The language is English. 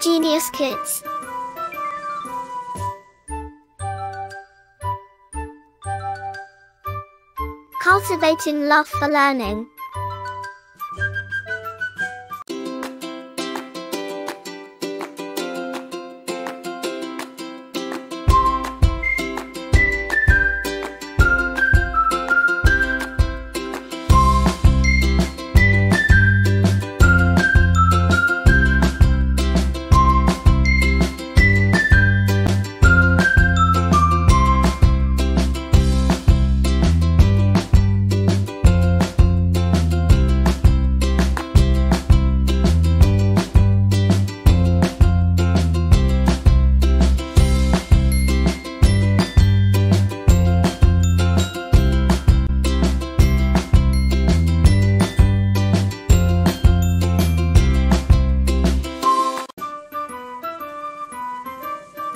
Genius Kids. Cultivating love for learning.